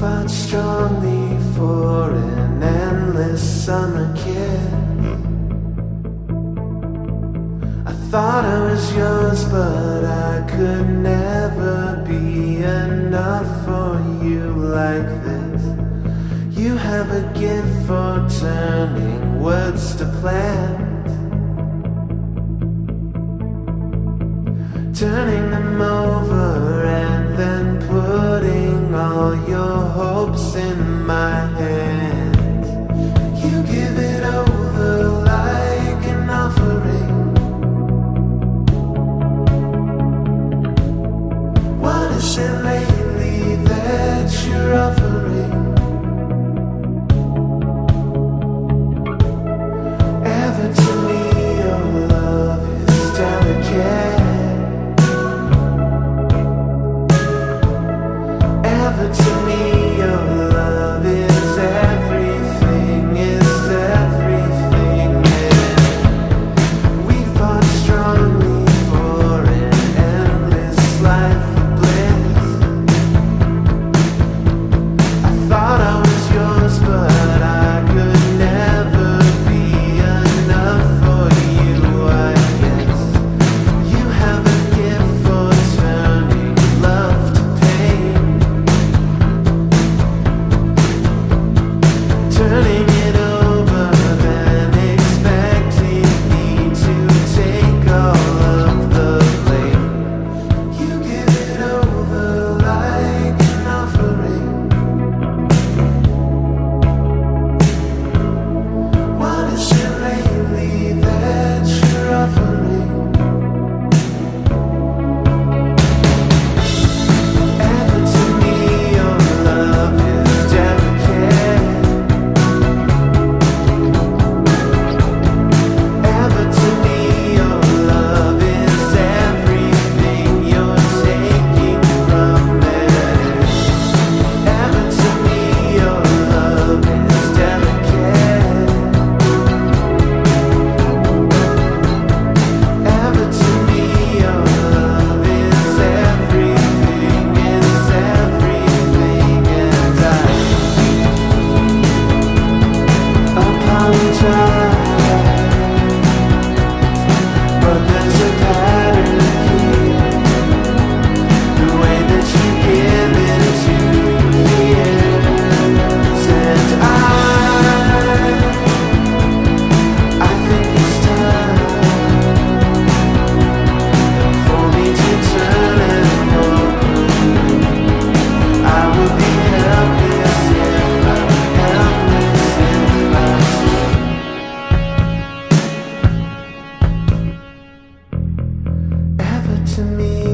fought strongly for an endless summer kiss. I thought I was yours, but I could never be enough for you like this. You have a gift for turning words to plans, turning them over. and to me.